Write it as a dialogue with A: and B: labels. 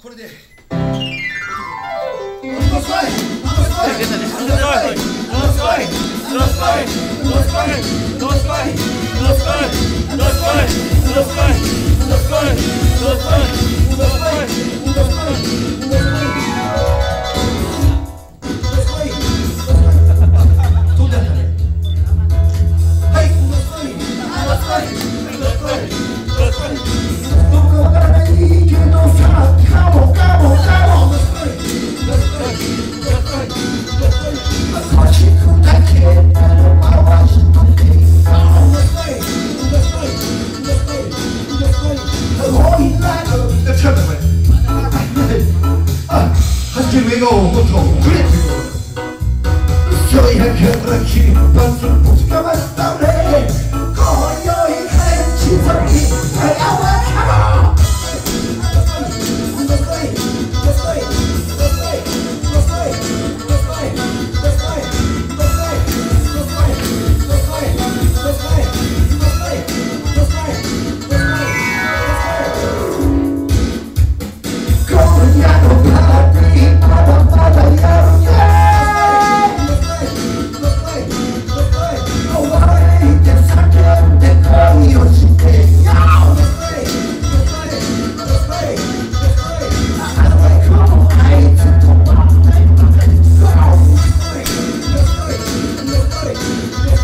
A: これで Let's go! 보이나요 내 천명을 한길미가 오고 또 그래 소야 그렇게 반성 Yeah.